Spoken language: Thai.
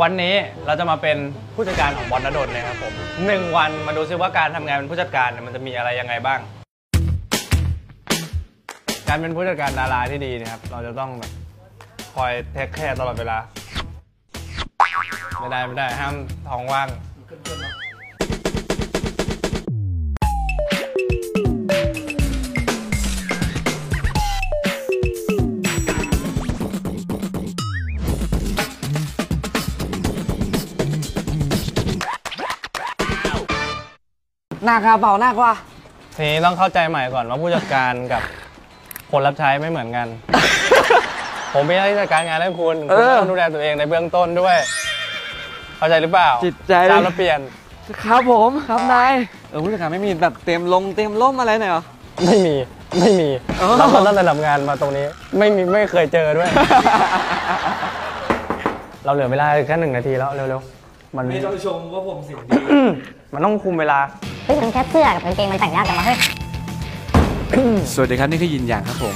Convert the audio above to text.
วันนี้เราจะมาเป็นผู้จัดการของบอลนดลนะครับผมหนึ่งวันมาดูซิว่าการทำงานเป็นผู้จัดการเนี่ยมันจะมีอะไรยังไงบ้าง การเป็นผู้จัดการดาราที่ดีนะครับ เราจะต้องแบบคอย take care ตลอดเวลา ไม่ได้ไม่ได้ห้ามท้องว่าง หนักอะเบาหนักว่ะทีนี้ต้องเข้าใจใหม่ก่อนว่าผู้จัดการกับคนรับใช้ไม่เหมือนกัน ผมไม่ได้จัดการงานให้คุณเอคุณอต้องดูแลตัวเองในเบื้องต้นด้วย เข้าใจหรือเปล่าจิตใจทราบแล้วเปลี่ยน ครับผมครับนายเออผู้จัดการไม่มีแบบเต็มลงเต็มล่มอะไรหน่อยเหรอไม่มีไม่มีอ๋อรับมาตั้งแต่ทำงานมาตรงนี้ ไม่มีไม่เคยเจอด้วย เราเหลือเวลาแค่หนึ่งนาทีแล้วเร็วๆ มันไม่ต้องชมว่าผมเสียงดีมันต้องคุมเวลา เฮ้ยมันแค่เสื้อกับกางเกงมันแต่งยากจังวะเฮ้ย สวัสดีครับ นี่คือยินอย่างครับผม